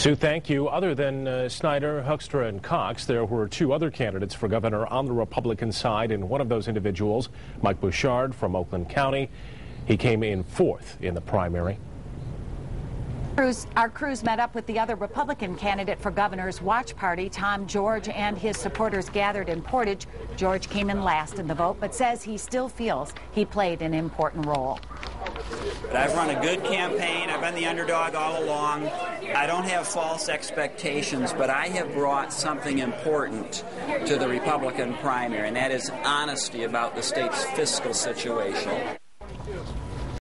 Sue, thank you. Other than uh, Snyder, Hoekstra, and Cox, there were two other candidates for governor on the Republican side, and one of those individuals, Mike Bouchard from Oakland County, he came in fourth in the primary. Our crews met up with the other Republican candidate for governor's watch party, Tom George, and his supporters gathered in Portage. George came in last in the vote, but says he still feels he played an important role. But I've run a good campaign. I've been the underdog all along. I don't have false expectations, but I have brought something important to the Republican primary, and that is honesty about the state's fiscal situation.